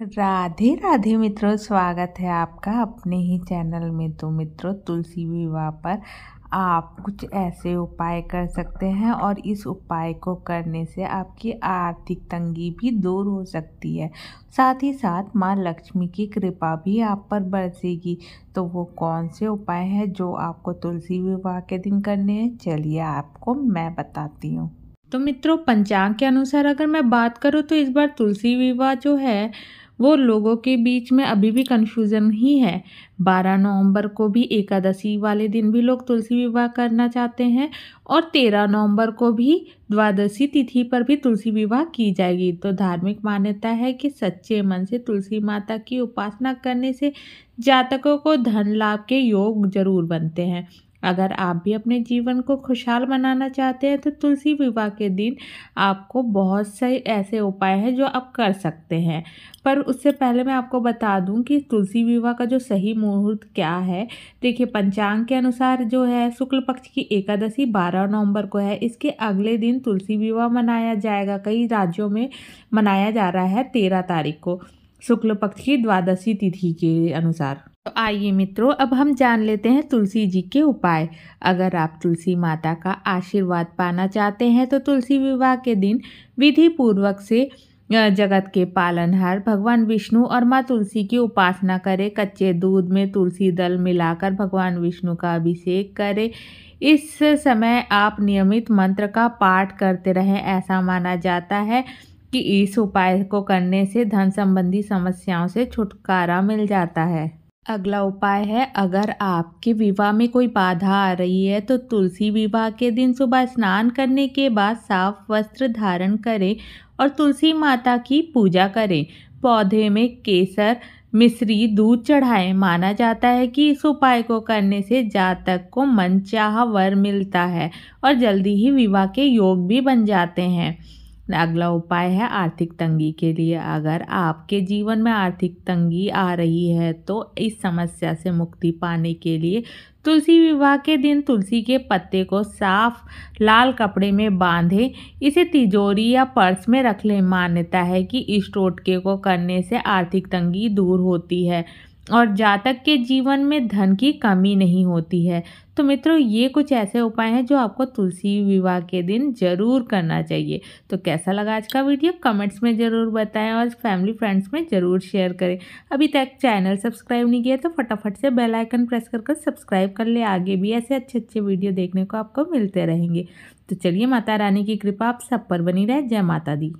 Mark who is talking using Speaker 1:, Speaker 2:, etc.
Speaker 1: राधे राधे मित्रों, स्वागत है आपका अपने ही चैनल में। तो मित्रों, तुलसी विवाह पर आप कुछ ऐसे उपाय कर सकते हैं और इस उपाय को करने से आपकी आर्थिक तंगी भी दूर हो सकती है। साथ ही साथ माँ लक्ष्मी की कृपा भी आप पर बरसेगी। तो वो कौन से उपाय हैं जो आपको तुलसी विवाह के दिन करने हैं? चलिए आपको मैं बताती हूँ। तो मित्रों, पंचांग के अनुसार अगर मैं बात करूँ तो इस बार तुलसी विवाह जो है वो लोगों के बीच में अभी भी कन्फ्यूज़न ही है। बारह नवंबर को भी एकादशी वाले दिन भी लोग तुलसी विवाह करना चाहते हैं और तेरह नवंबर को भी द्वादशी तिथि पर भी तुलसी विवाह की जाएगी। तो धार्मिक मान्यता है कि सच्चे मन से तुलसी माता की उपासना करने से जातकों को धन लाभ के योग ज़रूर बनते हैं। अगर आप भी अपने जीवन को खुशहाल बनाना चाहते हैं तो तुलसी विवाह के दिन आपको बहुत से ऐसे उपाय हैं जो आप कर सकते हैं। पर उससे पहले मैं आपको बता दूँ कि तुलसी विवाह का जो सही मुहूर्त क्या है। देखिए, पंचांग के अनुसार जो है, शुक्ल पक्ष की एकादशी बारह नवंबर को है। इसके अगले दिन तुलसी विवाह मनाया जाएगा। कई राज्यों में मनाया जा रहा है तेरह तारीख को। शुक्ल पक्ष की द्वादशी तिथि के अनुसार। आइए मित्रों, अब हम जान लेते हैं तुलसी जी के उपाय। अगर आप तुलसी माता का आशीर्वाद पाना चाहते हैं तो तुलसी विवाह के दिन विधि पूर्वक से जगत के पालनहार भगवान विष्णु और माँ तुलसी की उपासना करें। कच्चे दूध में तुलसी दल मिलाकर भगवान विष्णु का अभिषेक करें। इस समय आप नियमित मंत्र का पाठ करते रहें। ऐसा माना जाता है कि इस उपाय को करने से धन संबंधी समस्याओं से छुटकारा मिल जाता है। अगला उपाय है, अगर आपके विवाह में कोई बाधा आ रही है तो तुलसी विवाह के दिन सुबह स्नान करने के बाद साफ़ वस्त्र धारण करें और तुलसी माता की पूजा करें। पौधे में केसर, मिश्री, दूध चढ़ाएँ। माना जाता है कि इस उपाय को करने से जातक को मनचाहा वर मिलता है और जल्दी ही विवाह के योग भी बन जाते हैं। अगला उपाय है आर्थिक तंगी के लिए। अगर आपके जीवन में आर्थिक तंगी आ रही है तो इस समस्या से मुक्ति पाने के लिए तुलसी विवाह के दिन तुलसी के पत्ते को साफ़ लाल कपड़े में बांधे। इसे तिजोरी या पर्स में रख लें। मान्यता है कि इस टोटके को करने से आर्थिक तंगी दूर होती है। और जातक के जीवन में धन की कमी नहीं होती है। तो मित्रों, ये कुछ ऐसे उपाय हैं जो आपको तुलसी विवाह के दिन ज़रूर करना चाहिए। तो कैसा लगा आज का वीडियो? कमेंट्स में ज़रूर बताएँ और फैमिली फ्रेंड्स में ज़रूर शेयर करें। अभी तक चैनल सब्सक्राइब नहीं किया तो फटाफट से बेल आइकन प्रेस कर कर सब्सक्राइब कर ले। आगे भी ऐसे अच्छे अच्छे वीडियो देखने को आपको मिलते रहेंगे। तो चलिए, माता रानी की कृपा आप सब पर बनी रहे। जय माता दी।